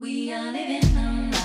We are living on.